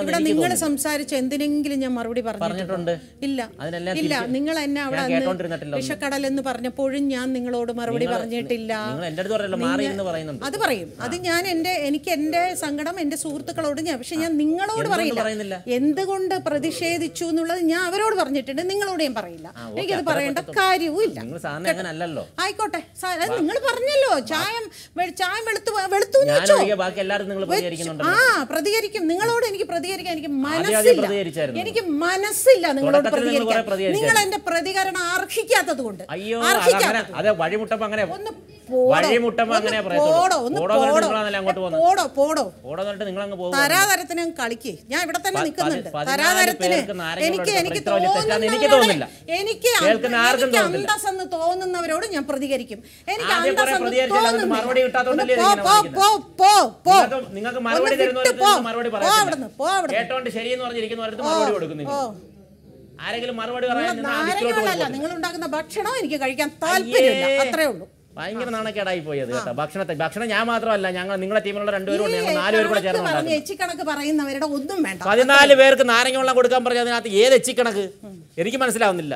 ഇവിടെ നിങ്ങൾ സംസാരിച്ച എന്തിനെങ്കിലും ഞാൻ മറുപടി പറഞ്ഞിട്ടുണ്ട്. ഇല്ല. ഇല്ല. നിങ്ങൾ എന്നെ അവിടെ വിഷക്കടൽ എന്ന് പറഞ്ഞപ്പോഴും ഞാൻ നിങ്ങളോട് മറുപടി പറഞ്ഞിട്ടില്ല. അത് പറയും. അത് ഞാൻ എന്റെ എനിക്ക് എന്റെ സങ്കടം എന്റെ സുഹൃത്തുക്കളോട് ഞാൻ പക്ഷെ ഞാൻ നിങ്ങളോട് പറയില്ല? എന്തുകൊണ്ട് പ്രതിഷേധിച്ചു എന്നുള്ളത് ഞാൻ അവരോട് പറഞ്ഞിട്ടുണ്ട്. നിങ്ങളോട് ഞാൻ പറയില്ല. എനിക്കത് പറയേണ്ട കാര്യവും ഇല്ല. ആയിക്കോട്ടെ. നിങ്ങൾ പറഞ്ഞല്ലോ. ചായം ചായം വെളുത്തു വെളുത്തു ആ പ്രതികരിക്കും. നിങ്ങളോട് എനിക്ക് പ്രതികരിക്കാൻ എനിക്ക് മനസ്സില്ല. എനിക്ക് മനസ്സില്ല നിങ്ങളോട് പ്രതികരിക്കാൻ. നിങ്ങൾ എന്റെ പ്രതികരണം അർഹിക്കാത്തത്. കൊണ്ട് അതെ വഴിമുട്ടപ്പോ അങ്ങനെ. ഒന്ന് തരാതരത്തിന് കളിക്കേ. ഞാൻ ഇവിടെ തന്നെ നിൽക്കുന്നുണ്ട്. തരാതരത്തിന് എനിക്ക് എനിക്ക് തോന്നുന്നില്ല. എനിക്ക് അന്തസ്സെന്ന് തോന്നുന്നവരോട് ഞാൻ പ്രതികരിക്കും. എനിക്ക് അന്തസ്സെന്ന് തോന്നുന്നു പോ, പോ, പോ, പോ, പോ. അവിടുന്ന്. കേട്ടോണ്ട് ശരിയെന്ന് പറഞ്ഞിരിക്കുന്നവർക്ക് മറുപടി കൊടുക്കുന്നില്ല. ഓ. ആരെങ്കിലും മറുപടി പറയാൻ നിങ്ങൾ ഉണ്ടാക്കുന്ന ഭക്ഷണം എനിക്ക് കഴിക്കാൻ താല്പര്യമില്ല. അത്രേ ഉള്ളൂ. ഭയങ്കര നാണക്കേടായി പോയത് കേട്ടോ. ഭക്ഷണത്തെ ഭക്ഷണം ഞാൻ മാത്രമല്ല ഞങ്ങൾ നിങ്ങളെ ടീമിലുള്ള രണ്ടുപേരും ഉണ്ട്. ഞങ്ങൾ നാലുപേർ കൂടെ ചേർന്ന്. എച്ചിക്കണക്ക് പറയുന്നവരുടെ ഒന്നും വേണ്ട. പതിനാല് പേർക്ക് നാരങ്ങ വെള്ളം കൊടുക്കാൻ പറഞ്ഞ അതിനകത്ത് ഏത് എച്ചിക്കണക്ക്? എനിക്ക് മനസ്സിലാവുന്നില്ല.